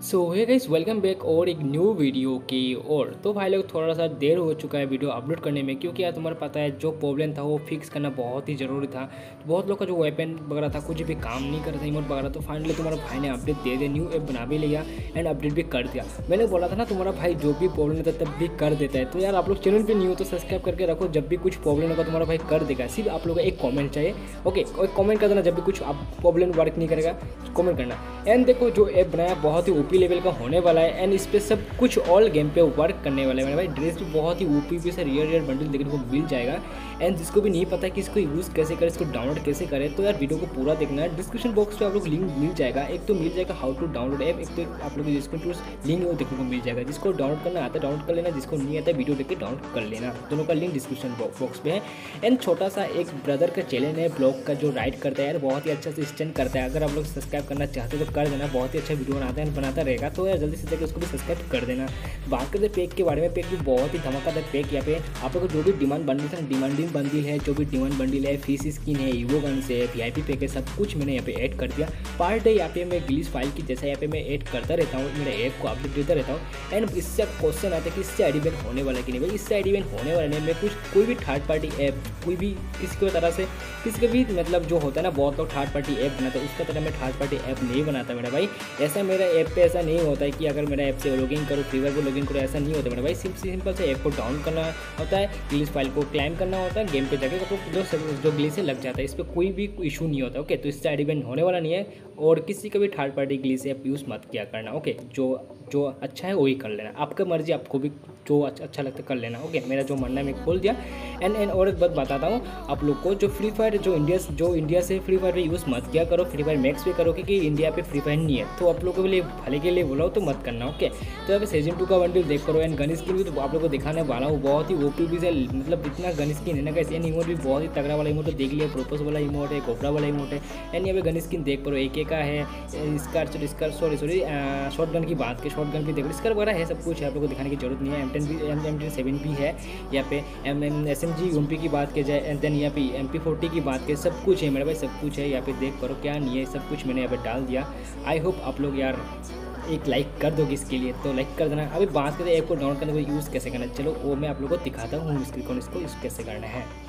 सो है guys welcome back और एक न्यू वीडियो की और तो भाई लोग, थोड़ा सा देर हो चुका है वीडियो अपलोड करने में, क्योंकि यार तुम्हारा पता है, जो प्रॉब्लम था वो फिक्स करना बहुत ही ज़रूरी था। तो बहुत लोग का जो वेपन वगैरह था, कुछ भी काम नहीं कर रहा था इमोट वगैरह तो फाइनली तुम्हारा भाई ने अपडेट दे दिया न्यू ऐप बना भी लिया एंड अपडेट भी कर दिया। मैंने बोला था ना, तुम्हारा भाई जो भी प्रॉब्लम था तब भी कर देता है। तो यार आप लोग चैनल पर न्यू तो सब्सक्राइब करके रखो, जब भी कुछ प्रॉब्लम होगा तुम्हारा भाई कर देगा। सिर्फ़ आप लोग का एक कॉमेंट चाहिए। ओके एक कॉमेंट कर देना, जब भी कुछ प्रॉब्लम वर्क नहीं करेगा कॉमेंट करना। एंड देखो, जो ऐप बनाया बहुत ही ओपी लेवल का होने वाला है एंड इस पर सब कुछ ऑल गेम पे वर्क करने वाला है। मेरे भाई ड्रेस भी बहुत ही ओपी पी से रियर रियर बंडल देखने को मिल जाएगा। एंड जिसको भी नहीं पता कि इसको यूज़ कैसे करें, इसको डाउनलोड कैसे करें तो यार वीडियो को पूरा देखना है। डिस्क्रिप्शन बॉक्स पे आप लोग लिंक मिल जाएगा। एक तो मिल जाएगा हाउ टू डाउनलोड ऐप एक तो आप लोग जिसको लिंक वो देखने को मिल जाएगा। जिसको डाउनलोड करना आता है डाउनलोड कर लेना। जिसको नहीं आता वीडियो देख के डाउनलोड कर लेना। दोनों का लिंक डिस्क्रिप्शन बॉक्स पे है। एंड छोटा सा एक ब्रदर का चैनल है ब्लॉग का, जो राइड करता है यार, बहुत ही अच्छा से स्टैंड करता है। अगर आप लोग सब्सक्राइब करना चाहते हो तो कर देना। बहुत ही अच्छा वीडियो बनाता है, बनाता रहेगा तो यार जल्दी से जाकर उसको भी सब्सक्राइब कर देना। बात करते पैक के बारे में पैक भी बहुत ही धमाकेदार पैक यहाँ पे। आप लोग जो भी डिमांड बंडल था डिमांडिंग बंडल है, जो भी डिमांड बंडल है फ़ीस स्किन है ईवो गन से वी आई पैक है, सब कुछ मैंने यहाँ पे ऐड कर दिया। पार डे यहाँ पे मैं ग्लिस फ़ाइल की जैसा यहाँ पे मैं ऐड करता रहता हूँ, मेरे ऐप को अपडेट देता रहता हूँ। एंड इससे क्वेश्चन आता है कि इससे आई होने वाला कि नहीं भाई? इससे आई होने वाला नहीं। मैं कुछ, कोई भी थर्ड पार्टी ऐप कोई भी किसी को तरह से, किसी भी मतलब जो होता है ना, बहुत लोग थर्ड पार्टी ऐप बनाते उसका तरह मैं थर्ड पार्टी ऐप नहीं बनाता मेरा भाई। ऐसा मेरा ऐप पे ऐसा नहीं होता है कि अगर मेरा ऐप से लॉगिन करो फ्रीवर को लॉगिन करो, ऐसा नहीं होता मेरा भाई सिर्फ़ सिंपल से ऐप को डाउन करना होता है ग्लिस फ़ाइल को क्लाइम करना होता है गेम पे जाके तो जो जो ग्लिस से लग जाता है, इस पर कोई भी इशू नहीं होता ओके तो इससे एडिवेंट होने वाला नहीं है और किसी का भी थर्ड पार्टी ग्लिस ऐप यूज़ मत किया करना ओके जो जो अच्छा है, वही कर लेना। आपका मर्ज़ी, आपको भी जो अच्छा लगता है, कर लेना। ओके मेरा जो मानना है, मैं खोल दिया। एंड एंड और एक बात बताता हूँ, आप लोग को जो फ्री फायर जो इंडिया जो इंडिया से फ्री फायर यूज़ मत किया करो फ्री फायर मैक्स पे करो, क्योंकि इंडिया पे फ्री फायर नहीं है। तो आप लोगों के लिए, भले के लिए बोला तो मत करना ओके तो पे सीज़न टू का वन बंडल देख करो एंड गन स्किन भी तो आप लोग को दिखाने वाला हूँ, बहुत ही ओपी भी से मतलब इतना गन स्किन है ना कैसे एंड इमोट भी बहुत ही तगड़ा वाला इमोट देख लिया प्रोपोज वाला इमोट है कोपरा वाला इमोट है एंड यहाँ पे गन स्किन देख करो एक का है scar scar sorry sorry shotgun की बात की शॉर्ट गन भी देखो स्कार वगैरह है, सब कुछ आप लोग को दिखाने की ज़रूरत नहीं है एम टेन भी एम एम टेन सेवन भी है, यहाँ पे M M S M G M की बात की जाए एंड देन यहाँ पे एम पी फोर्टी की बात की, सब कुछ है मेरे भाई, सब कुछ है, यहाँ पे देख करो क्या नहीं है, सब कुछ मैंने यहाँ पे डाल दिया। आई होप आप लोग यार एक लाइक कर दोगे इसके लिए तो लाइक कर देना। अभी बात करें ऐप को डाउनलोड करने को यूज़ कैसे करना चलो वो मैं आप लोग को दिखाता हूँ स्क्रीन को, इसको कैसे करना है।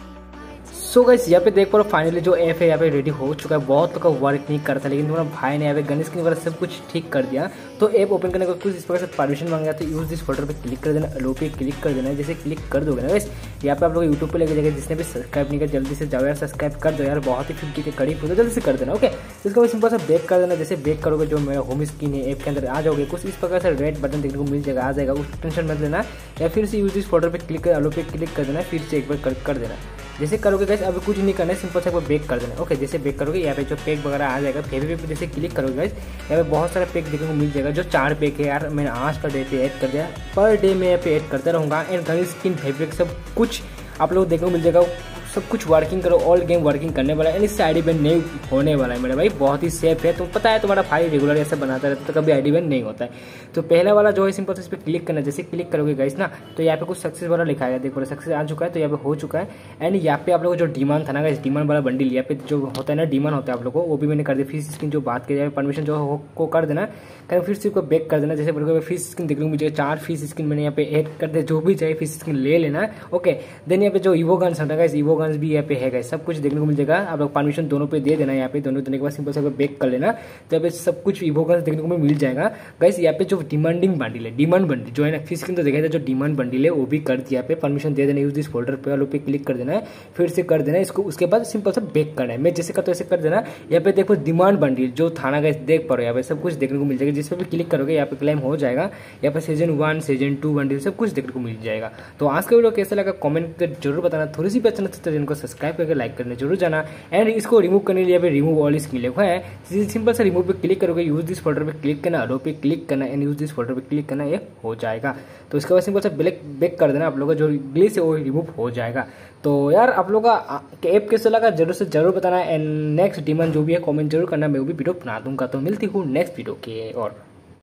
सो गैस यहाँ पे देख पा रहे फाइनली जो ऐप है यहाँ पे रेडी हो चुका है। बहुत लोग का वर्क नहीं करता लेकिन तुम्हारा भाई ने यहाँ पे गणेश की वगैरह सब कुछ ठीक कर दिया। तो ऐप ओपन करने का कुछ इस प्रकार से परमिशन मांगा तो यूज़ दिस फोल्डर पे क्लिक कर देना लो पे क्लिक कर देना। जैसे क्लिक कर दोगे ना वैसे यहाँ पे आप लोग यूट्यूब पर लेके जाएगा जिसने भी सब्सक्राइब नहीं किया, जल्दी से जाओ यार सब्सक्राइब कर दो यार। बहुत ही फिफ्टी के करीब होता जल्दी से कर देना ओके इसको सिंपल सा बेक कर देना। जैसे बेक करोगे जो मेरा होम स्क्रीन है ऐप के अंदर आ जाओगे, कुछ इस प्रकार से रेड बटन देखने को मिल जाएगा, आ जाएगा। उस टेंशन मत लेना। या फिर से यूज़ दिस फोल्डर पर क्लिक कर आलो पे क्लिक कर देना, फिर से एक बार कर देना। जैसे करोगे गैस अभी कुछ नहीं करना है सिंपल से बेक कर देना ओके जैसे बेक करोगे, यहाँ पे जो पेक वगैरह आ जाएगा फेवी पे जैसे क्लिक करोगे गैस यहाँ पे बहुत सारे पेक देखने को मिल जाएगा, जो चार पेक है यार, मैंने आज का डे पे ऐड कर दिया। पर डे मैं यहाँ पे ऐड करता रहूँगा। एंड गई स्किन फेब्रिक सब कुछ आप लोग देखने को मिल जाएगा। सब कुछ वर्किंग करो ऑल गेम वर्किंग करने वाला है एंड इससे आई बैन नहीं होने वाला है मेरा भाई, बहुत ही सेफ़ है। तो पता है तुम्हारा फ़ाइल रेगुलर ऐसे बनाता रहता है तो कभी आई बैन नहीं होता है। तो पहला वाला जो है सिंपल से इस पर क्लिक करना, जैसे क्लिक करोगे गाइस ना तो यहाँ पे कुछ सक्सेस वाला लिखा है देखो सक्सेस आ चुका है तो यहाँ पे हो चुका है। एंड यहाँ पे आप लोग जो डिमांड था ना गाइस डिमांड वाला बंडल यहाँ पे जो होता है ना डिमांड होता है आप लोग को, वो भी मैंने कर दिया। फ़ीस स्किन जो बात की परमिशन जो हो, को कर देना, कहीं फिर से बेक कर देना, जैसे बोलोगे फ़ीस स्किन देख लो, मुझे चार फ़ीस स्किन मैंने यहाँ पे ऐड कर दिया जो भी चाहिए फ़ीस स्किन ले लेना ओके देन यहाँ पे जो ईवो गन्स होता है ईवो गन्स भी यहाँ पे है गए सब कुछ देखने को मिल जाएगा। आप लोग परमिशन दोनों पे दे देना यहाँ पे। दोनों देने के बाद सिंपल से बेक कर लेना। तो यहाँ पे सब कुछ इवोगन्स देखने को मिल जाएगा। गैस यहाँ पे जो डिमांडिंग बंडल है डिमांड बंडल जो है ना फिर तो देखा था, जो डिमांड बंडल है, वो भी कर दिया पे। परमिशन दे देना यूज़ दिस फोल्डर पे वालों पे क्लिक कर देना है फिर से कर देना। इसको, उसके बाद सिंपल से बेक करना है। मैं जैसे करता हूँ ऐसे कर देना। यहाँ पे देखो डिमांड बंडल जो थाना गैस देख पा रहे यहाँ पे, सब कुछ देखने को मिल जाएगा। जिस पर भी क्लिक करोगे, यहाँ पे क्लेम हो जाएगा। यहाँ पे season one season two bundle सब कुछ देखने को मिल जाएगा। तो आज का वीडियो कैसा लगा कमेंट ज़रूर बताना। थोड़ी सी भी अच्छा है जिनको सब्सक्राइब करके लाइक करना ज़रूर जाना। एंड इसको रिमूव करने के लिए पे रिमूव ऑल स्क्रीन लिखा है। सिंपल से रिमूव पे क्लिक करोगे यूज़ दिस फोल्डर पे क्लिक करना अलो पे क्लिक करना एंड यूज़ दिस फोल्डर पे क्लिक करना ये हो जाएगा। तो इसके बाद सिंपल से ब्लैक बैक कर देना आप लोग का, जो ग्लिच है वो रिमूव हो जाएगा। तो यार आप लोग का ऐप कैसे लगा, ज़रूर से ज़रूर बताना। एंड नेक्स्ट डिमांड जो भी है कमेंट ज़रूर करना, मैं वो भी वीडियो बना दूँगा। तो मिलती हूँ नेक्स्ट वीडियो के और।